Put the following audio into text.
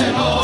and.